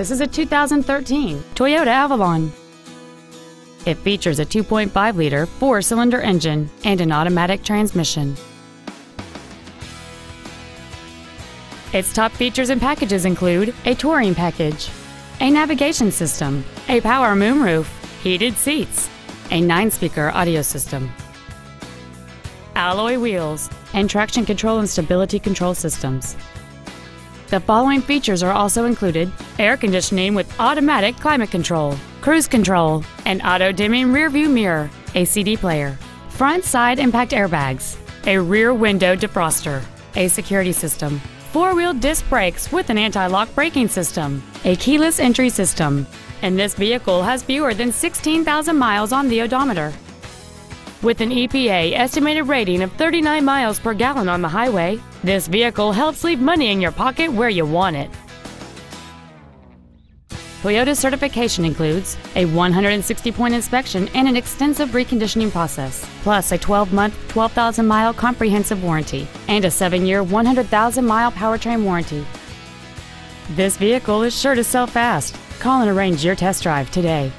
This is a 2013 Toyota Avalon. It features a 2.5 liter four cylinder engine and an automatic transmission. Its top features and packages include a touring package, a navigation system, a power moonroof, heated seats, a nine speaker audio system, alloy wheels, and traction control and stability control systems. The following features are also included air conditioning with automatic climate control, cruise control, an auto dimming rearview mirror, a CD player, front side impact airbags, a rear window defroster, a security system, four wheel disc brakes with an anti lock braking system, a keyless entry system, and this vehicle has fewer than 16,000 miles on the odometer. With an EPA estimated rating of 39 miles per gallon on the highway, this vehicle helps leave money in your pocket where you want it. Toyota's certification includes a 160 point inspection and an extensive reconditioning process, plus a 12 month, 12,000 mile comprehensive warranty, and a 7 year, 100,000 mile powertrain warranty. This vehicle is sure to sell fast. Call and arrange your test drive today.